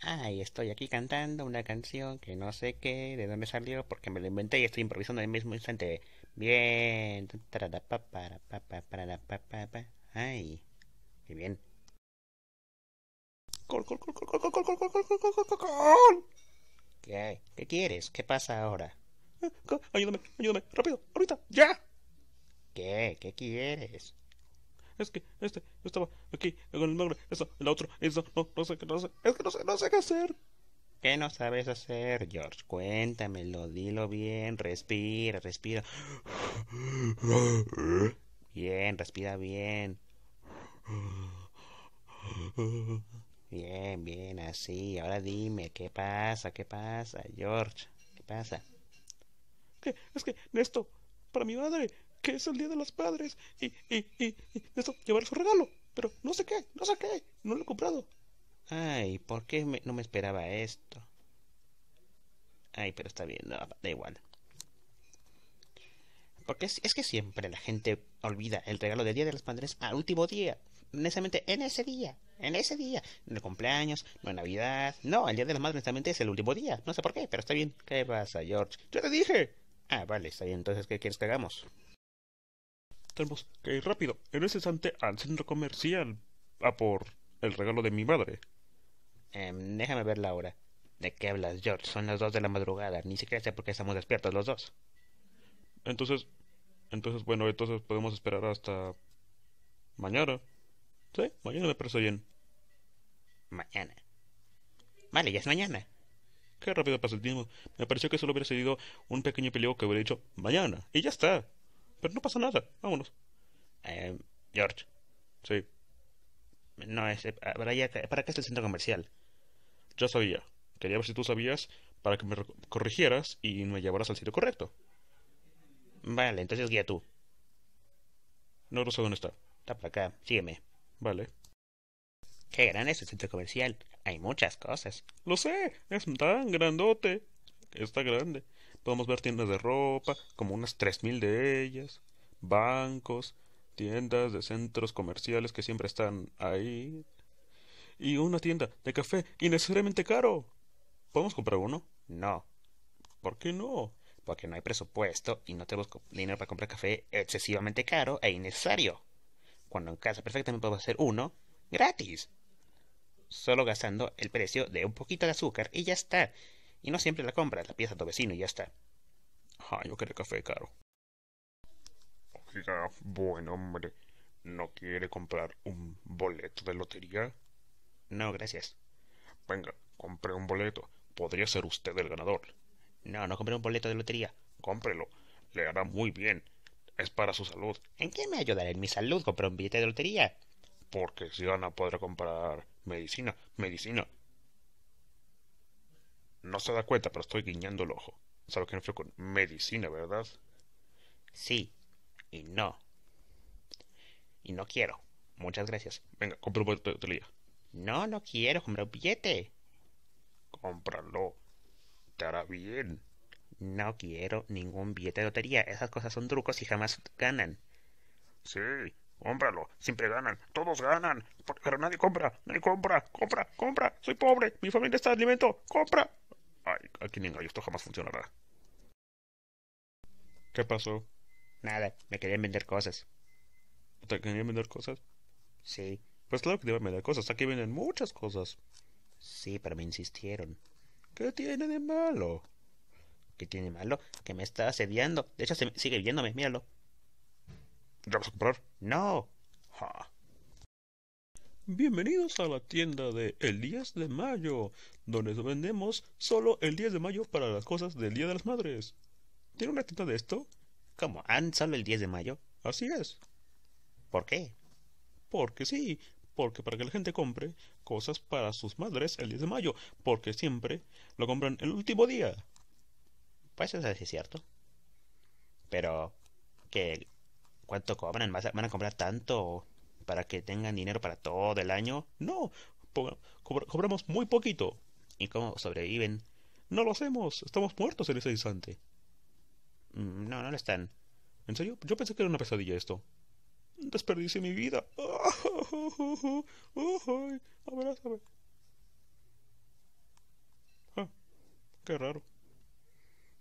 Ay, estoy aquí cantando una canción que no sé qué, de dónde salió, porque me lo inventé y estoy improvisando en el mismo instante. Bien. Ay, qué bien. ¿Qué? ¿Qué quieres? ¿Qué pasa ahora? Ayúdame, ayúdame, rápido, ahorita, ya. ¿Qué? ¿Qué quieres? Es que, este, yo estaba aquí, con el nombre, eso, el otro, eso, no, no sé qué, no sé, es que no sé, no sé qué hacer. ¿Qué no sabes hacer, George? Cuéntamelo, dilo bien, respira, respira. Bien, respira bien. Bien, bien, así. Ahora dime, ¿qué pasa? ¿Qué pasa, George? ¿Qué pasa? ¿Qué? Es que, Néstor, para mi madre, que es el Día de los Padres, y, y, y, y Néstor, llevar su regalo, pero no sé qué, no sé qué, no lo he comprado. Ay, ¿por qué me- no me esperaba esto? Ay, pero está bien, no, da igual. Porque es, que siempre la gente olvida el regalo del Día de las Madres al último día. Necesariamente en ese día. En ese día. No en Cumpleaños, no en Navidad. No, el Día de las Madres necesariamente es el último día. No sé por qué, pero está bien. ¿Qué pasa, George? ¡Ya te dije! Ah, vale, está bien. Entonces, ¿qué quieres que hagamos? Tenemos que ir rápido, en ese instante, al centro comercial, a por el regalo de mi madre. Em, déjame ver la hora. ¿De qué hablas, George? Son las dos de la madrugada. Ni siquiera sé por qué estamos despiertos los dos. Entonces, entonces, bueno, entonces podemos esperar hasta mañana. Sí, mañana me parece bien. Mañana. Vale, ya es mañana. Qué rápido pasa el tiempo. Me pareció que solo hubiera sido un pequeño peleo que hubiera dicho mañana. Y ya está. Pero no pasa nada. Vámonos. Em, George. Sí, No, es, eh, para, allá, ¿para qué es el centro comercial? ya sabía. Quería ver si tú sabías para que me corrigieras y me llevaras al sitio correcto. Vale, entonces guía tú. No, no sé dónde está. Está por acá, sígueme. Vale. Qué gran es el centro comercial. Hay muchas cosas. Lo sé, es tan grandote. Está grande. Podemos ver tiendas de ropa, como unas 3.000 de ellas, bancos, tiendas de centros comerciales que siempre están ahí, y una tienda de café innecesariamente caro. ¿Podemos comprar uno? No, ¿Por qué no? porque no hay presupuesto y no tenemos dinero para comprar café excesivamente caro e innecesario. Cuando en casa perfectamente podemos hacer uno gratis. Solo gastando el precio de un poquito de azúcar y ya está. Y no siempre la compras, la pides a tu vecino y ya está. Ah, yo quería café caro. Oiga, buen hombre, ¿no quiere comprar un boleto de lotería? No, gracias. Venga, compre un boleto. Podría ser usted el ganador. No, no compré un boleto de lotería. Cómprelo. Le hará muy bien. Es para su salud. ¿En qué me ayudará en mi salud comprar un billete de lotería? Porque si gana podrá comprar medicina. Medicina. No se da cuenta, pero estoy guiñando el ojo. ¿Sabe que me con medicina, verdad? Sí. Y no. Y no quiero. Muchas gracias. Venga, compre un boleto de. No, no quiero comprar un billete. Cómpralo. Te hará bien. No quiero ningún billete de lotería. Esas cosas son trucos y jamás ganan. Sí, cómpralo. Siempre ganan. Todos ganan. Pero nadie compra. Nadie compra. Compra, compra. Soy pobre. Mi familia está de alimento. Compra. Ay, aquí ni engaño. Esto jamás funcionará. ¿Qué pasó? Nada, me querían vender cosas. ¿Te querían vender cosas? Sí, Pues claro que te iban a vender cosas. Aquí venden muchas cosas. sí, pero me insistieron. ¿Qué tiene de malo? ¿Qué tiene malo? Que me está asediando. De hecho, se sigue viéndome, míralo. ¿Ya vas a comprar? No. Bienvenidos a la tienda de El 10 de Mayo, donde vendemos solo el 10 de mayo para las cosas del Día de las Madres. ¿Tiene una tienda de esto? ¿Cómo? ¿Han solo el 10 de mayo? Así es. ¿Por qué? Porque sí, porque para que la gente compre cosas para sus madres el 10 de mayo, porque siempre lo compran el último día. Pues eso sí es cierto. Pero, ¿qué? ¿Cuánto cobran? ¿Vas a- ¿Van a comprar tanto para que tengan dinero para todo el año? No, cobramos muy poquito. ¿Y cómo sobreviven? No lo hacemos, estamos muertos en ese instante. Mm, No, no lo están. ¿En serio? Yo pensé que era una pesadilla esto. Desperdicié mi vida. Abrázame. Ah, qué raro.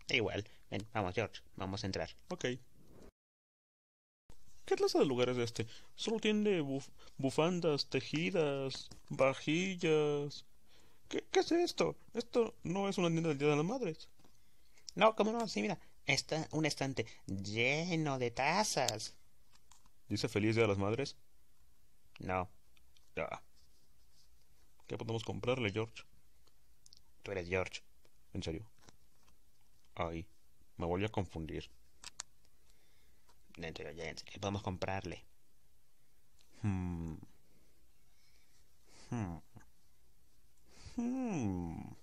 Da igual. Ven, vamos, George. Vamos a entrar. Ok. ¿Qué clase de lugar es este? Solo tiene buf- bufandas, tejidas, vajillas. ¿Qué, ¿Qué es esto? Esto no es una tienda del Día de las Madres. No, cómo no. Sí, mira. Está un estante lleno de tazas. ¿Dice Feliz Día de las Madres? No, Ya. ¿Qué podemos comprarle, George? tú eres George. ¿En serio? Ay, me voy a confundir. Dentro de ¿qué podemos comprarle? Hmm. Hmm. Hmm.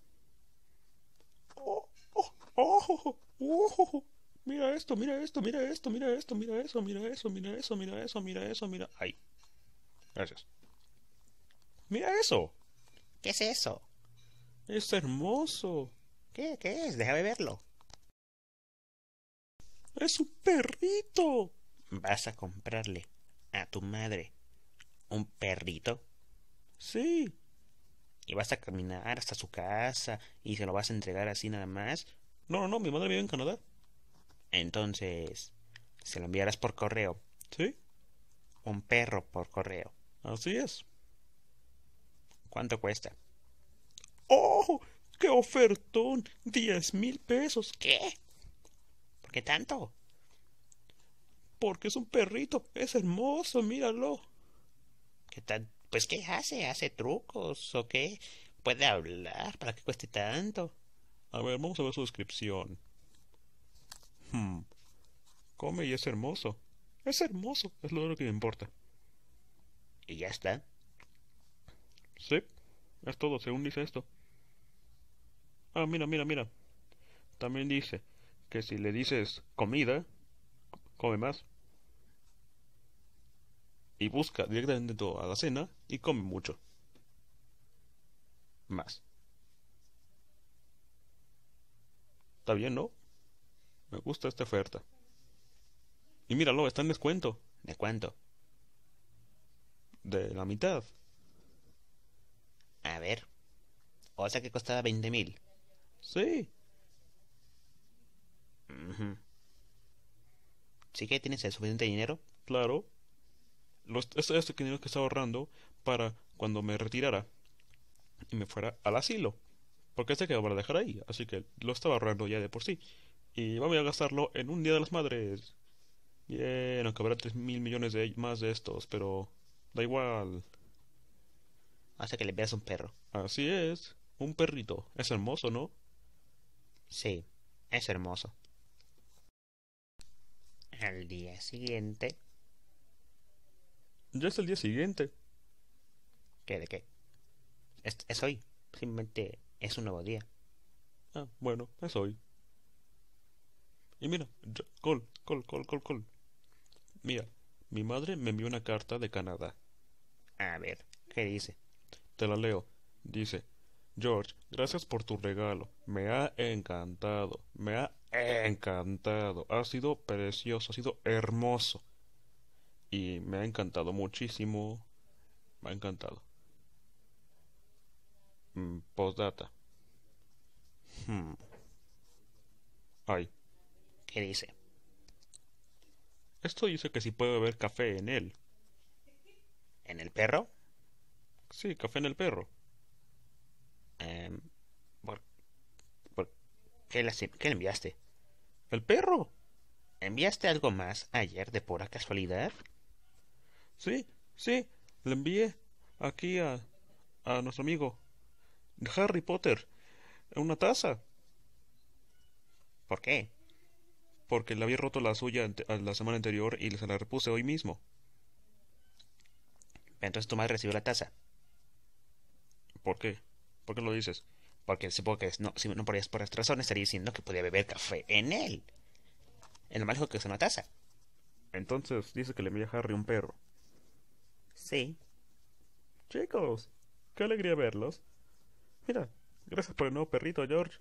Oh, oh, oh, oh. Mira esto, mira esto, mira esto, mira esto, mira eso, mira eso, mira eso, mira eso, mira eso, mira. Ay. Gracias. Mira eso. ¿Qué es eso? Es hermoso. ¿Qué? ¿Qué es? Déjame verlo. Es un perrito. Vas a comprarle a tu madre un perrito Sí. y vas a caminar hasta su casa y se lo vas a entregar así nada más. No, no, no, mi madre vive en Canadá. Entonces, se lo enviarás por correo. Sí. Un perro por correo. Así es. ¿Cuánto cuesta? ¡Oh! ¡Qué ofertón! ¡Diez mil pesos! ¿Qué? ¿Por qué tanto? Porque es un perrito. Es hermoso, míralo. ¿Qué tal? Pues, ¿qué hace? ¿Hace trucos o qué? ¿Puede hablar? ¿Para qué cueste tanto? A ver, vamos a ver su descripción. Hmm. Come y es hermoso. Es hermoso, es lo único que me importa. Y ya está. Sí, es todo, según dice esto. Ah, mira, mira, mira. También dice que si le dices comida, come más. Y busca directamente tu alacena y come mucho. Más. Está bien, ¿no? Me gusta esta oferta. Y míralo, está en descuento. ¿De cuánto? De la mitad. A ver. O sea que costaba veinte mil. Sí. ¿Sí que tienes el suficiente dinero? Claro. Los, este, este dinero que estaba ahorrando para cuando me retirara y me fuera al asilo. Porque este que para dejar ahí. Así que lo estaba ahorrando ya de por sí. Y vamos a gastarlo en un Día de las Madres. Bien, aunque habrá tres mil millones de más de estos, pero da igual. Sea que le veas un perro. Así es. Un perrito. Es hermoso, ¿no? Sí, es hermoso. Al día siguiente. Ya es el día siguiente. ¿Qué de qué? Es, es hoy. Simplemente es un nuevo día. Ah, bueno, es hoy. Y mira, col, col, col, col, col. Mira, mi madre me envió una carta de Canadá. A ver, ¿qué dice? Te la leo. Dice, George, gracias por tu regalo. Me ha encantado. Me ha encantado. Ha sido precioso, ha sido hermoso. Y me ha encantado muchísimo. Me ha encantado. Mm, postdata. Hmm. Ay, ¿Qué dice? esto dice que si puede beber café en él. ¿En el perro? Sí, café en el perro. Em, ¿por, por qué, le, qué le enviaste? ¿El perro? ¿Enviaste algo más ayer de pura casualidad? Sí, sí, le envié aquí a, a nuestro amigo Harry Potter una taza ¿Por qué? porque le había roto la suya la semana anterior y se la repuse hoy mismo. Entonces tu madre recibió la taza. ¿Por qué? ¿Por qué lo dices? Porque supongo que no, si no por, por estas razones estaría diciendo que podía beber café en él. Es lo más lógico que es una taza. Entonces dice que le envía a Harry un perro. Sí. Chicos, qué alegría verlos. Mira, gracias por el nuevo perrito, George.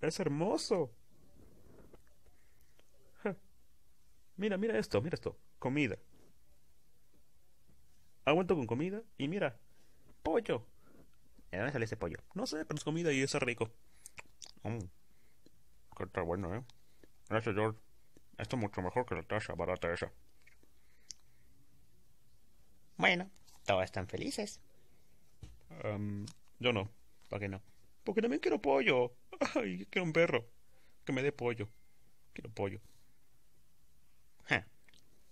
Es hermoso. Ja. Mira, mira esto, mira esto. Comida. Aguanto con comida y mira, pollo. ¿De dónde sale ese pollo? No sé, pero es comida y es rico. Mm, Que está bueno, ¿eh? Gracias, George. Esto es mucho mejor que la taza barata esa. Bueno, todos están felices. Am, yo no. ¿Por qué no? Porque también quiero pollo. Ay, quiero un perro. Que me dé pollo. Quiero pollo. Ja,